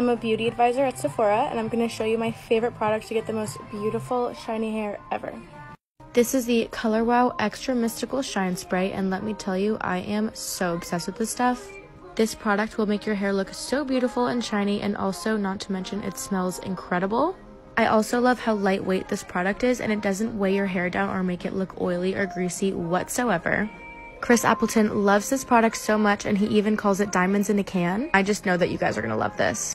I'm a beauty advisor at Sephora and I'm going to show you my favorite product to get the most beautiful shiny hair ever. This is the Color Wow Extra Mystical Shine Spray and let me tell you, I am so obsessed with this stuff. This product will make your hair look so beautiful and shiny and also not to mention it smells incredible. I also love how lightweight this product is and it doesn't weigh your hair down or make it look oily or greasy whatsoever. Chris Appleton loves this product so much and he even calls it diamonds in a can. I just know that you guys are going to love this.